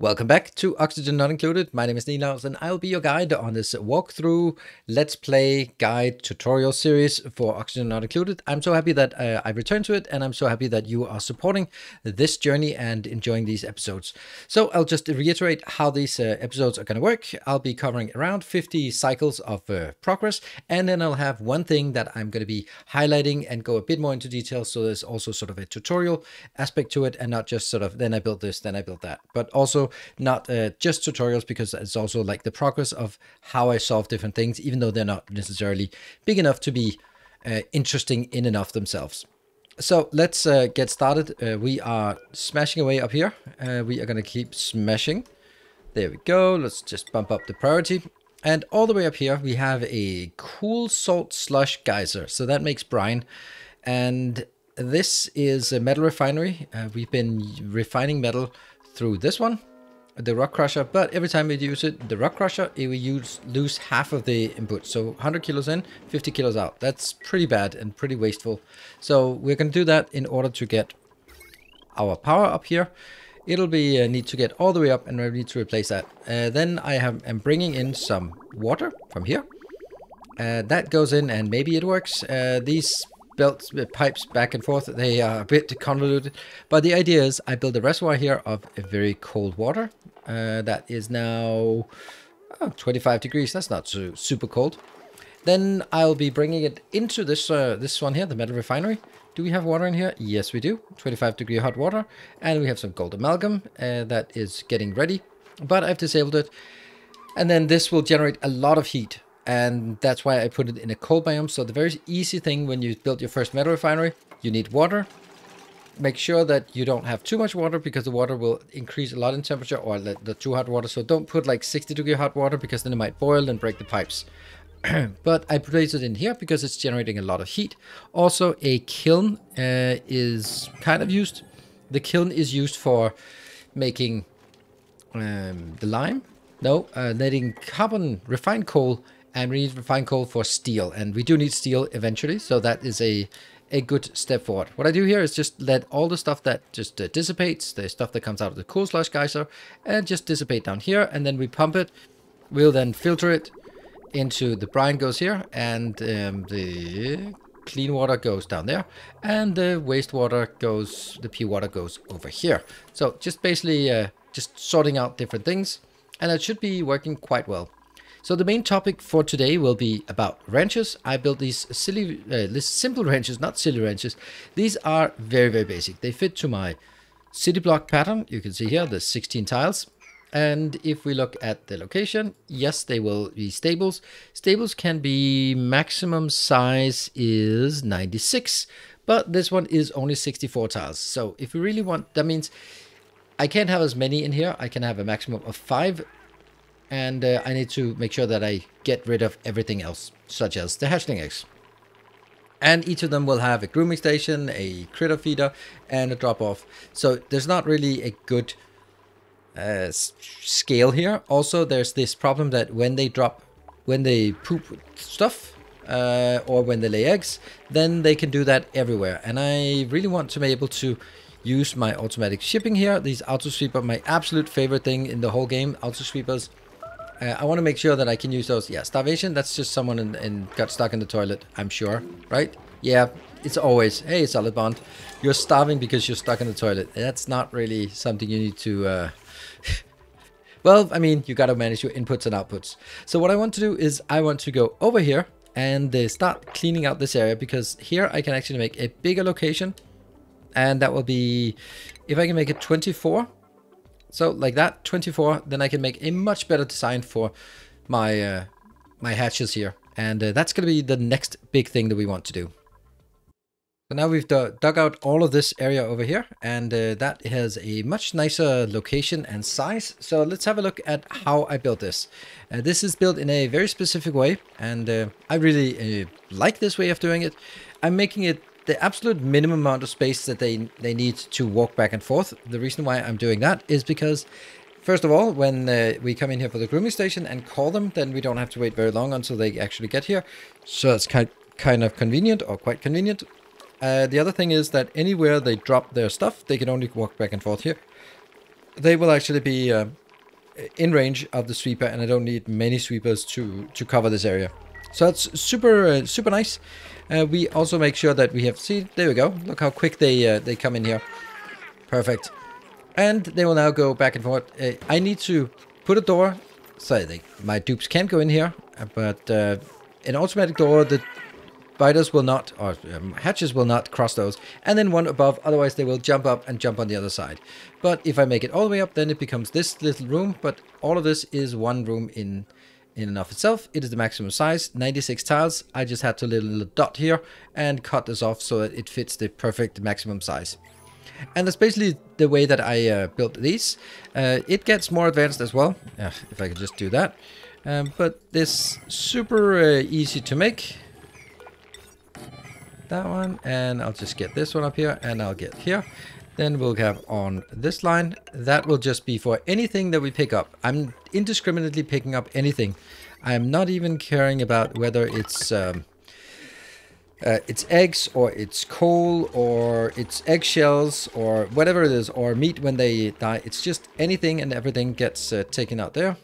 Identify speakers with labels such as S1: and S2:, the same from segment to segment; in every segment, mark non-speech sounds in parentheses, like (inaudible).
S1: Welcome back to Oxygen Not Included. My name is Nilaus and I'll be your guide on this walkthrough, let's play guide tutorial series for Oxygen Not Included. I'm so happy that uh, I returned to it and I'm so happy that you are supporting this journey and enjoying these episodes. So I'll just reiterate how these uh, episodes are going to work. I'll be covering around 50 cycles of uh, progress and then I'll have one thing that I'm going to be highlighting and go a bit more into detail. So there's also sort of a tutorial aspect to it and not just sort of then I built this, then I built that, but also not uh, just tutorials because it's also like the progress of how I solve different things, even though they're not necessarily big enough to be uh, interesting in and of themselves. So let's uh, get started. Uh, we are smashing away up here. Uh, we are going to keep smashing. There we go. Let's just bump up the priority. And all the way up here, we have a cool salt slush geyser. So that makes brine. And this is a metal refinery. Uh, we've been refining metal through this one the rock crusher, but every time we use it, the rock crusher, it will use lose half of the input. So 100 kilos in, 50 kilos out. That's pretty bad and pretty wasteful. So we're going to do that in order to get our power up here. It'll be uh, need to get all the way up and we need to replace that. Uh, then I have, am bringing in some water from here. Uh, that goes in and maybe it works. Uh, these uh, pipes back and forth, they are a bit convoluted. But the idea is I build a reservoir here of a very cold water uh, that is now oh, 25 degrees. That's not so super cold. Then I'll be bringing it into this uh, this one here, the metal refinery. Do we have water in here? Yes, we do. 25 degree hot water. And we have some gold amalgam uh, that is getting ready. But I've disabled it. And then this will generate a lot of heat. And that's why I put it in a cold biome. So the very easy thing when you build your first metal refinery, you need water make sure that you don't have too much water because the water will increase a lot in temperature or the, the too hot water. So don't put like 60 degree hot water because then it might boil and break the pipes. (clears throat) but I place it in here because it's generating a lot of heat. Also, a kiln uh, is kind of used. The kiln is used for making um, the lime. No, uh, letting carbon refined coal and we need refined coal for steel. And we do need steel eventually. So that is a a good step forward. What I do here is just let all the stuff that just uh, dissipates, the stuff that comes out of the cool slush geyser, and just dissipate down here, and then we pump it. We'll then filter it into the brine goes here, and um, the clean water goes down there, and the wastewater goes, the pure water goes over here. So just basically uh, just sorting out different things, and it should be working quite well. So the main topic for today will be about ranches. I built these silly, uh, simple ranches, not silly ranches. These are very, very basic. They fit to my city block pattern. You can see here the 16 tiles. And if we look at the location, yes, they will be stables. Stables can be maximum size is 96, but this one is only 64 tiles. So if we really want, that means I can't have as many in here. I can have a maximum of five and uh, I need to make sure that I get rid of everything else, such as the hatchling eggs. And each of them will have a grooming station, a critter feeder, and a drop-off. So there's not really a good uh, scale here. Also, there's this problem that when they drop, when they poop stuff, uh, or when they lay eggs, then they can do that everywhere. And I really want to be able to use my automatic shipping here. These auto sweeper, my absolute favorite thing in the whole game, auto sweepers. Uh, I want to make sure that I can use those. Yeah, starvation, that's just someone in, in, got stuck in the toilet, I'm sure, right? Yeah, it's always, hey, Solid Bond, you're starving because you're stuck in the toilet. That's not really something you need to... Uh... (laughs) well, I mean, you got to manage your inputs and outputs. So what I want to do is I want to go over here and uh, start cleaning out this area because here I can actually make a bigger location. And that will be, if I can make it 24, so like that, 24, then I can make a much better design for my uh, my hatches here. And uh, that's going to be the next big thing that we want to do. So now we've dug out all of this area over here, and uh, that has a much nicer location and size. So let's have a look at how I built this. Uh, this is built in a very specific way, and uh, I really uh, like this way of doing it. I'm making it the absolute minimum amount of space that they they need to walk back and forth. The reason why I'm doing that is because First of all, when uh, we come in here for the grooming station and call them, then we don't have to wait very long until they actually get here. So it's kind, kind of convenient or quite convenient. Uh, the other thing is that anywhere they drop their stuff, they can only walk back and forth here. they will actually be uh, in range of the sweeper and I don't need many sweepers to, to cover this area. So that's super, uh, super nice. Uh, we also make sure that we have, see, there we go. Look how quick they, uh, they come in here. Perfect. And they will now go back and forth. Uh, I need to put a door so they, my dupes can go in here, uh, but uh, an automatic door, the spiders will not, or um, hatches will not cross those. And then one above, otherwise they will jump up and jump on the other side. But if I make it all the way up, then it becomes this little room. But all of this is one room in in and of itself. It is the maximum size, 96 tiles. I just had to little, little dot here and cut this off so that it fits the perfect maximum size. And that's basically the way that I uh, built these. Uh, it gets more advanced as well, uh, if I could just do that. Um, but this super uh, easy to make that one and I'll just get this one up here and I'll get here then we'll have on this line. That will just be for anything that we pick up. I'm indiscriminately picking up anything. I'm not even caring about whether it's um, uh, it's eggs or it's coal or it's eggshells or whatever it is or meat when they die. It's just anything and everything gets uh, taken out there.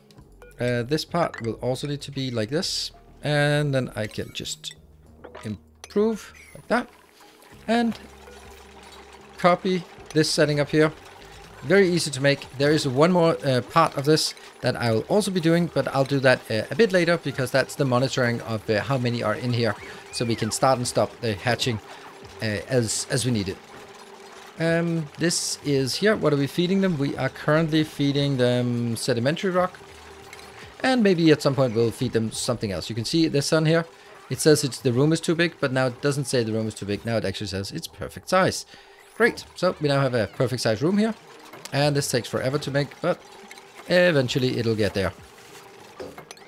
S1: Uh, this part will also need to be like this. And then I can just improve like that. And copy this setting up here. Very easy to make. There is one more uh, part of this that I will also be doing, but I'll do that uh, a bit later because that's the monitoring of uh, how many are in here. So we can start and stop the hatching uh, as, as we need it. Um, this is here. What are we feeding them? We are currently feeding them sedimentary rock. And maybe at some point we'll feed them something else. You can see the sun here. It says it's the room is too big, but now it doesn't say the room is too big. Now it actually says it's perfect size. Great. So we now have a perfect size room here. And this takes forever to make, but eventually it'll get there.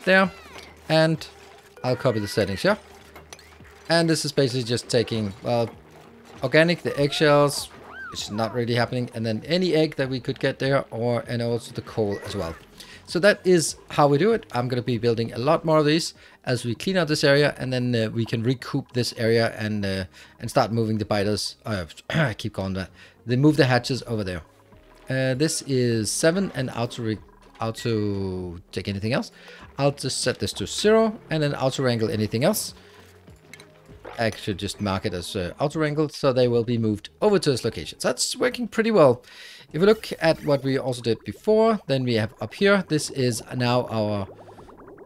S1: There. And I'll copy the settings here. And this is basically just taking, well, organic, the eggshells, which is not really happening. And then any egg that we could get there, or and also the coal as well. So that is how we do it. I'm going to be building a lot more of these as we clean out this area and then uh, we can recoup this area and uh, and start moving the biters. Uh, (clears throat) I keep calling that. They move the hatches over there. Uh, this is 7 and auto, auto take anything else. I'll just set this to 0 and then auto wrangle anything else. I should just mark it as uh, auto wrangle so they will be moved over to this location. So that's working pretty well. If we look at what we also did before, then we have up here, this is now our,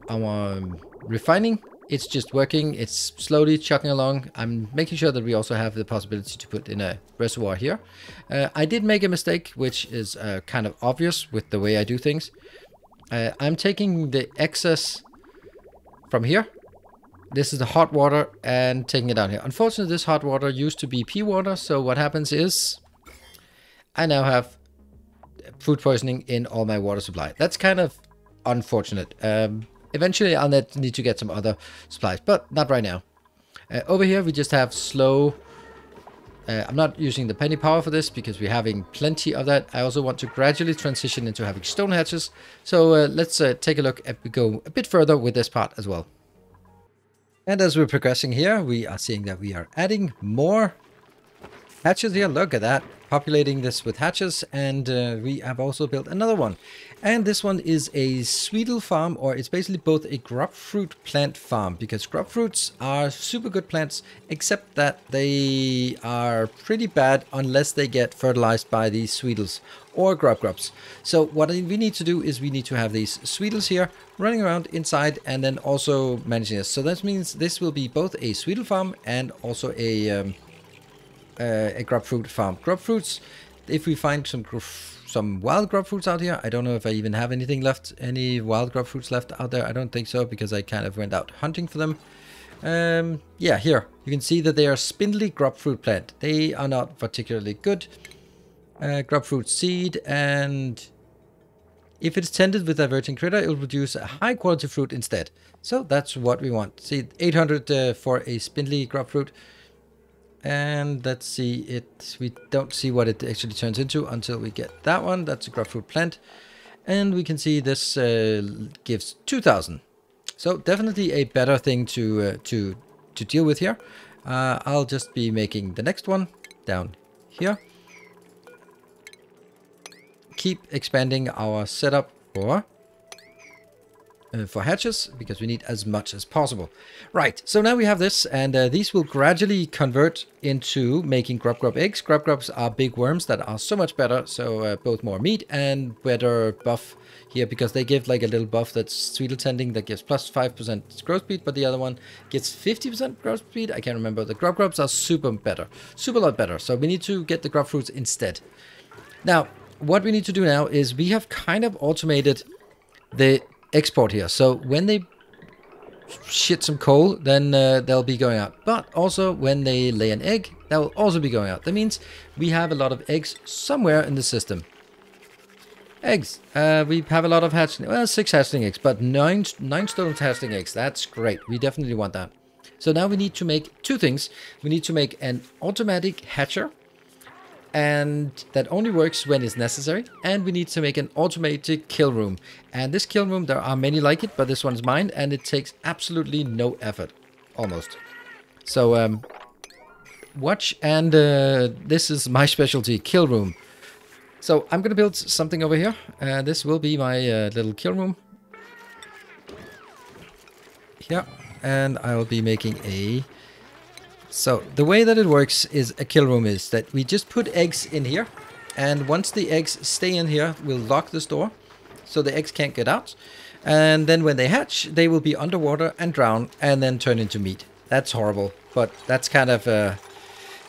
S1: our um, refining. It's just working. It's slowly chugging along. I'm making sure that we also have the possibility to put in a reservoir here. Uh, I did make a mistake, which is uh, kind of obvious with the way I do things. Uh, I'm taking the excess from here. This is the hot water and taking it down here. Unfortunately, this hot water used to be pee water. So what happens is I now have food poisoning in all my water supply. That's kind of unfortunate. Um, eventually, I'll need to get some other supplies, but not right now. Uh, over here, we just have slow... Uh, I'm not using the penny power for this because we're having plenty of that. I also want to gradually transition into having stone hatches. So uh, let's uh, take a look at we go a bit further with this part as well. And as we're progressing here, we are seeing that we are adding more hatches here. Look at that populating this with hatches and uh, we have also built another one. And this one is a sweetle farm or it's basically both a grub fruit plant farm because grub fruits are super good plants except that they are pretty bad unless they get fertilized by these sweetles or grub grubs. So what we need to do is we need to have these sweetles here running around inside and then also managing this. So that means this will be both a sweetle farm and also a um, uh, a grub fruit farm. Grub fruits, if we find some some wild grub fruits out here, I don't know if I even have anything left, any wild grub fruits left out there. I don't think so because I kind of went out hunting for them. Um, yeah, here you can see that they are spindly grub fruit plant. They are not particularly good. Uh, grub fruit seed and if it's tended with virgin critter, it will produce a high quality fruit instead. So that's what we want. See, 800 uh, for a spindly grub fruit. And let's see it. We don't see what it actually turns into until we get that one. That's a grubfruit plant. And we can see this uh, gives 2000. So definitely a better thing to uh, to to deal with here. Uh, I'll just be making the next one down here. keep expanding our setup for uh, for hatches because we need as much as possible. Right, so now we have this and uh, these will gradually convert into making grub grub eggs. Grub grubs are big worms that are so much better, so uh, both more meat and better buff here because they give like a little buff that's sweeter tending that gives plus 5% growth speed, but the other one gets 50% growth speed. I can't remember. The grub grubs are super better, super lot better. So we need to get the grub fruits instead. Now, what we need to do now is we have kind of automated the export here. So when they shit some coal, then uh, they'll be going out. But also when they lay an egg, that will also be going out. That means we have a lot of eggs somewhere in the system. Eggs. Uh, we have a lot of hatchling. Well, six hatchling eggs, but nine, nine stone hatchling eggs. That's great. We definitely want that. So now we need to make two things. We need to make an automatic hatcher and that only works when it's necessary. And we need to make an automated kill room. And this kill room, there are many like it, but this one's mine, and it takes absolutely no effort, almost. So um, watch, and uh, this is my (laughs) specialty, kill room. So I'm gonna build something over here. Uh, this will be my uh, little kill room. Here, and I will be making a so the way that it works is a kill room is that we just put eggs in here and once the eggs stay in here we'll lock this door so the eggs can't get out and then when they hatch they will be underwater and drown and then turn into meat. That's horrible but that's kind of uh,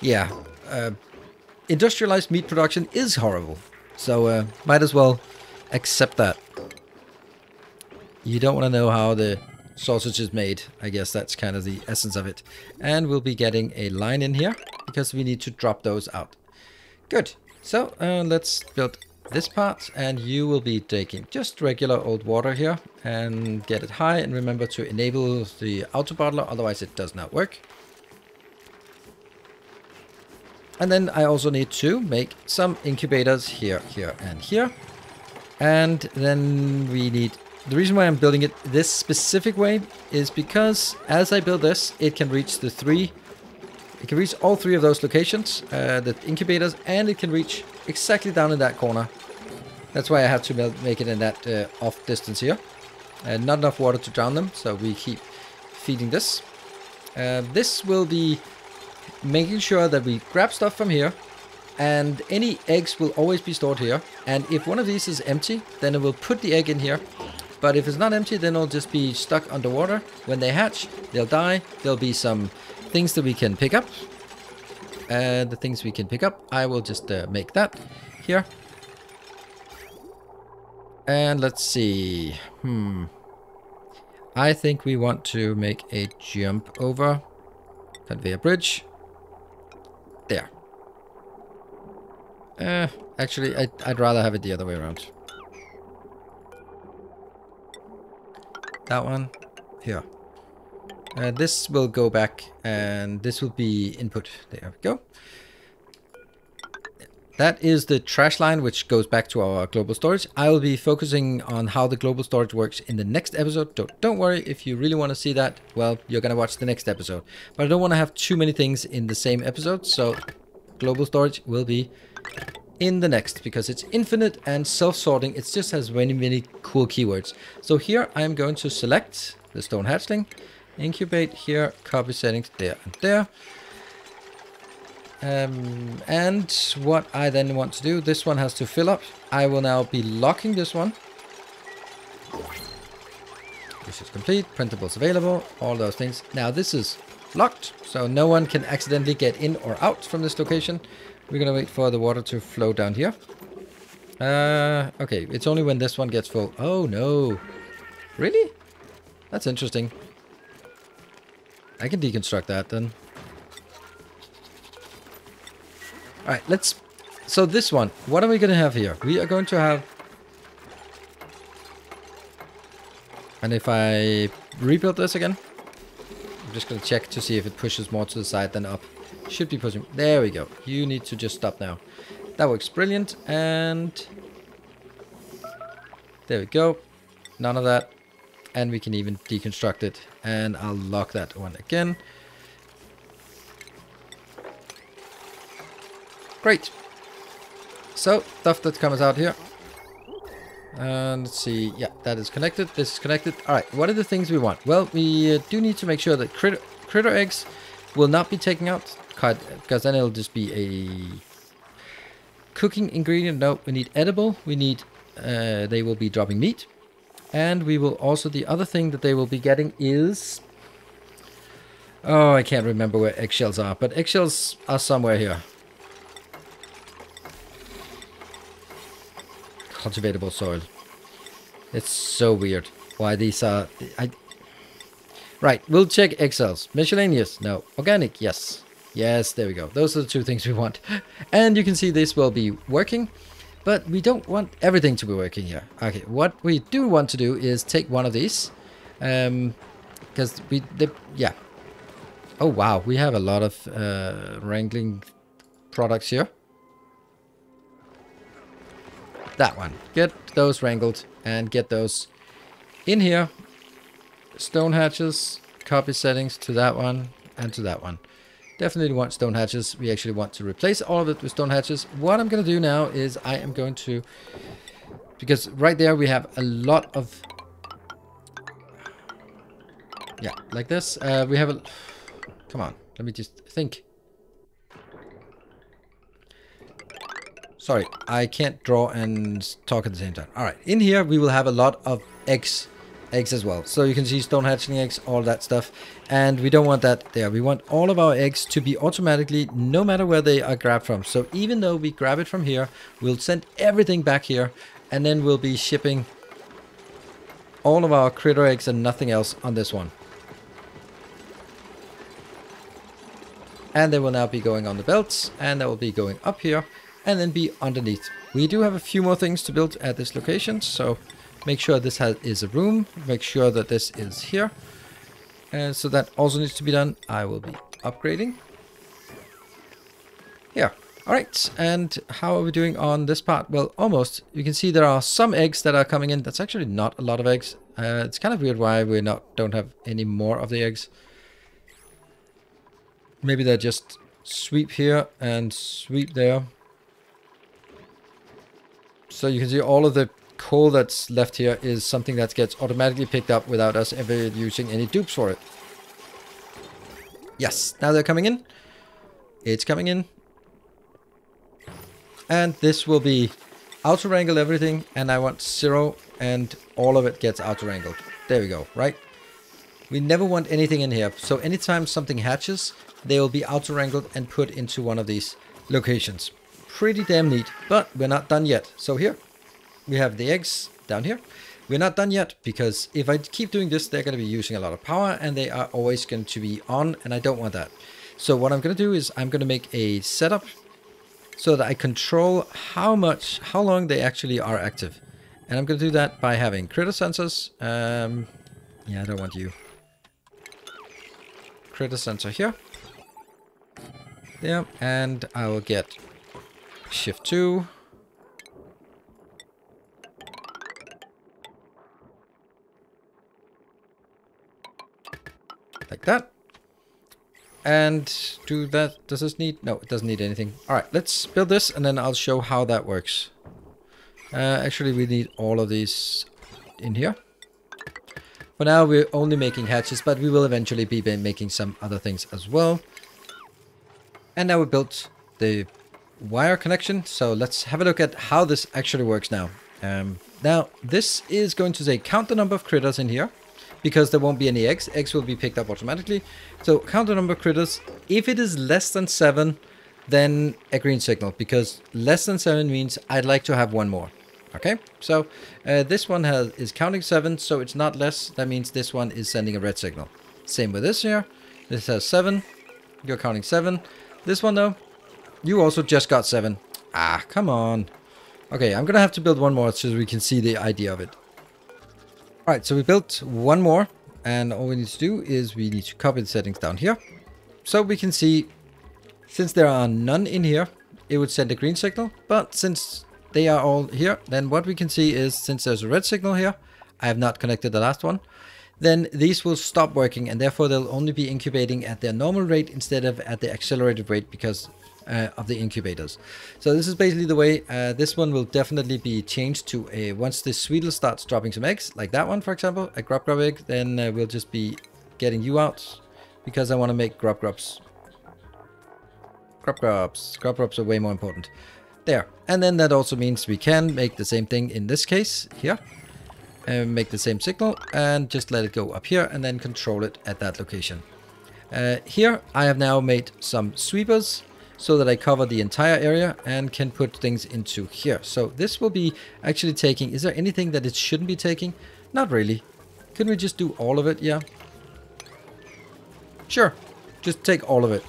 S1: yeah uh, industrialized meat production is horrible so uh, might as well accept that. You don't want to know how the sausage is made. I guess that's kind of the essence of it. And we'll be getting a line in here because we need to drop those out. Good. So uh, let's build this part and you will be taking just regular old water here and get it high and remember to enable the auto bottler otherwise it does not work. And then I also need to make some incubators here, here and here. And then we need the reason why I'm building it this specific way is because as I build this, it can reach the three, it can reach all three of those locations, uh, the incubators, and it can reach exactly down in that corner. That's why I have to make it in that uh, off distance here. And not enough water to drown them, so we keep feeding this. Uh, this will be making sure that we grab stuff from here, and any eggs will always be stored here. And if one of these is empty, then it will put the egg in here, but if it's not empty, then it'll just be stuck underwater. When they hatch, they'll die. There'll be some things that we can pick up. And the things we can pick up, I will just uh, make that here. And let's see. Hmm. I think we want to make a jump over conveyor bridge. There. Uh, actually, I'd, I'd rather have it the other way around. That one here. Uh, this will go back and this will be input. There we go. That is the trash line, which goes back to our global storage. I will be focusing on how the global storage works in the next episode. Don't, don't worry, if you really want to see that, well, you're going to watch the next episode. But I don't want to have too many things in the same episode, so global storage will be in the next because it's infinite and self-sorting. It just has many, many cool keywords. So here I'm going to select the stone hatchling, incubate here, copy settings there and there. Um, and what I then want to do, this one has to fill up. I will now be locking this one. This is complete, printables available, all those things. Now this is locked, so no one can accidentally get in or out from this location. We're gonna wait for the water to flow down here. Uh, okay, it's only when this one gets full. Oh no. Really? That's interesting. I can deconstruct that then. Alright, let's... So this one, what are we gonna have here? We are going to have... And if I rebuild this again, I'm just gonna check to see if it pushes more to the side than up. Should be pushing. There we go. You need to just stop now. That works brilliant. And there we go. None of that. And we can even deconstruct it. And I'll lock that one again. Great. So, stuff that comes out here. And let's see. Yeah, that is connected. This is connected. All right. What are the things we want? Well, we uh, do need to make sure that critter, critter eggs will not be taken out because then it'll just be a cooking ingredient. No, we need edible. We need, uh, they will be dropping meat. And we will also, the other thing that they will be getting is, oh, I can't remember where eggshells are, but eggshells are somewhere here. Cultivatable soil. It's so weird why these are, I, right, we'll check eggshells. Miscellaneous, no. Organic, yes. Yes, there we go. Those are the two things we want. And you can see this will be working. But we don't want everything to be working here. Okay, what we do want to do is take one of these. Um, because we, the, yeah. Oh, wow. We have a lot of uh, wrangling products here. That one. Get those wrangled and get those in here. Stone hatches, copy settings to that one and to that one. Definitely want stone hatches. We actually want to replace all of it with stone hatches. What I'm going to do now is I am going to... Because right there we have a lot of... Yeah, like this. Uh, we have a... Come on, let me just think. Sorry, I can't draw and talk at the same time. All right, in here we will have a lot of eggs eggs as well. So you can see stone hatching eggs, all that stuff. And we don't want that there. We want all of our eggs to be automatically, no matter where they are grabbed from. So even though we grab it from here, we'll send everything back here. And then we'll be shipping all of our critter eggs and nothing else on this one. And they will now be going on the belts. And they will be going up here. And then be underneath. We do have a few more things to build at this location. So Make sure this has, is a room. Make sure that this is here. And so that also needs to be done. I will be upgrading. Yeah. All right. And how are we doing on this part? Well, almost. You can see there are some eggs that are coming in. That's actually not a lot of eggs. Uh, it's kind of weird why we not don't have any more of the eggs. Maybe they just sweep here and sweep there. So you can see all of the coal that's left here is something that gets automatically picked up without us ever using any dupes for it. Yes, now they're coming in. It's coming in. And this will be auto-wrangle everything, and I want zero, and all of it gets auto-wrangled. There we go, right? We never want anything in here, so anytime something hatches, they will be auto-wrangled and put into one of these locations. Pretty damn neat, but we're not done yet. So here, we have the eggs down here. We're not done yet because if I keep doing this, they're going to be using a lot of power and they are always going to be on and I don't want that. So what I'm going to do is I'm going to make a setup so that I control how much, how long they actually are active. And I'm going to do that by having critter sensors. Um, yeah, I don't want you. Critter sensor here. Yeah, and I will get shift 2 like that. And do that, does this need, no, it doesn't need anything. All right, let's build this and then I'll show how that works. Uh, actually, we need all of these in here. For now, we're only making hatches, but we will eventually be making some other things as well. And now we built the wire connection. So let's have a look at how this actually works now. Um, now, this is going to say count the number of critters in here because there won't be any eggs. Eggs will be picked up automatically. So count the number of critters. If it is less than seven, then a green signal because less than seven means I'd like to have one more. Okay, so uh, this one has is counting seven, so it's not less. That means this one is sending a red signal. Same with this here. This has seven. You're counting seven. This one though, you also just got seven. Ah, come on. Okay, I'm gonna have to build one more so we can see the idea of it. Alright, so we built one more. And all we need to do is we need to copy the settings down here. So we can see, since there are none in here, it would send a green signal. But since they are all here, then what we can see is, since there's a red signal here, I have not connected the last one, then these will stop working and therefore they'll only be incubating at their normal rate instead of at the accelerated rate because uh, of the incubators. So this is basically the way uh, this one will definitely be changed to a once the Sweetle starts dropping some eggs, like that one for example, a grub grub egg, then uh, we'll just be getting you out because I want to make grub grubs. Grub grubs. Grub grubs are way more important. There. And then that also means we can make the same thing in this case here. And make the same signal and just let it go up here and then control it at that location. Uh, here I have now made some sweepers so that I cover the entire area and can put things into here. So this will be actually taking, is there anything that it shouldn't be taking? Not really. Couldn't we just do all of it? Yeah. Sure. Just take all of it.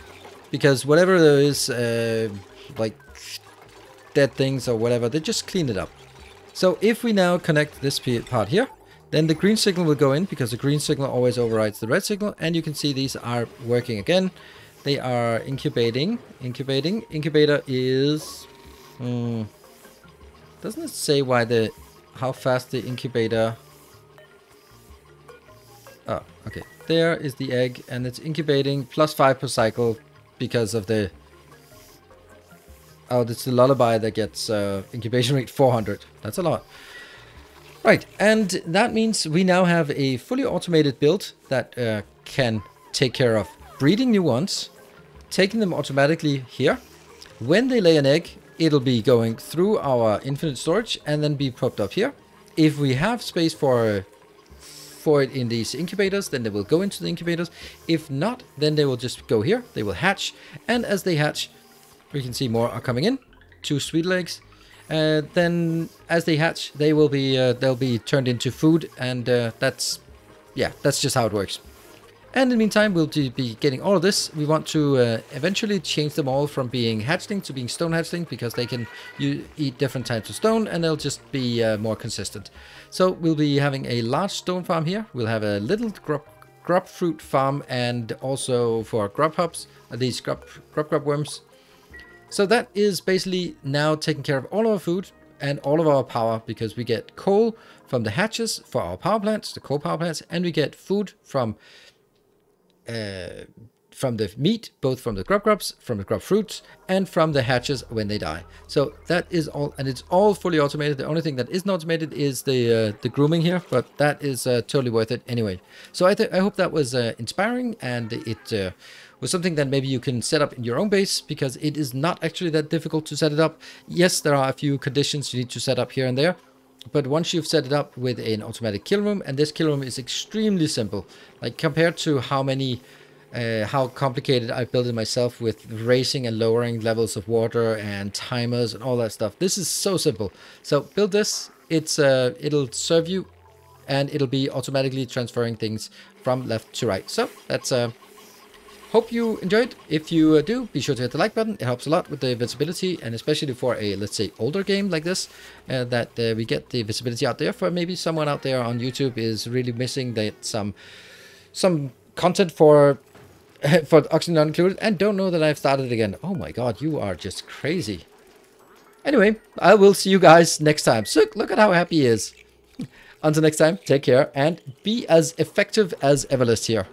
S1: Because whatever there is, uh, like dead things or whatever, they just clean it up. So if we now connect this part here, then the green signal will go in because the green signal always overrides the red signal. And you can see these are working again. They are incubating, incubating. Incubator is, hmm, doesn't it say why the, how fast the incubator, oh, okay. There is the egg and it's incubating plus five per cycle because of the Oh, it's the lullaby that gets uh, incubation rate 400. That's a lot. Right, and that means we now have a fully automated build that uh, can take care of breeding new ones, taking them automatically here. When they lay an egg, it'll be going through our infinite storage and then be propped up here. If we have space for for it in these incubators, then they will go into the incubators. If not, then they will just go here. They will hatch, and as they hatch, we can see more are coming in. Two Sweetles. Uh, then as they hatch, they will be uh, they'll be turned into food, and uh, that's yeah, that's just how it works. And in the meantime, we'll be getting all of this. We want to uh, eventually change them all from being hatchling to being stone hatchling because they can eat different types of stone and they'll just be uh, more consistent. So we'll be having a large stone farm here. We'll have a little grub, grub fruit farm and also for grub hubs, uh, these grub, grub grub worms so that is basically now taking care of all of our food and all of our power because we get coal from the hatches for our power plants, the coal power plants, and we get food from uh, from the meat, both from the grub grubs, from the grub fruits, and from the hatches when they die. So that is all, and it's all fully automated. The only thing that isn't automated is the uh, the grooming here, but that is uh, totally worth it anyway. So I, I hope that was uh, inspiring and it uh, was something that maybe you can set up in your own base because it is not actually that difficult to set it up. Yes, there are a few conditions you need to set up here and there, but once you've set it up with an automatic kill room, and this kill room is extremely simple, like compared to how many, uh, how complicated I built it myself with raising and lowering levels of water and timers and all that stuff. This is so simple. So build this, it's uh, it'll serve you and it'll be automatically transferring things from left to right. So that's uh, Hope you enjoyed. If you uh, do, be sure to hit the like button. It helps a lot with the visibility and especially for a, let's say, older game like this, uh, that uh, we get the visibility out there for maybe someone out there on YouTube is really missing that some some content for (laughs) for Oxygen Not Included and don't know that I've started again. Oh my god, you are just crazy. Anyway, I will see you guys next time. So look at how happy he is. (laughs) Until next time, take care and be as effective as Everlist here.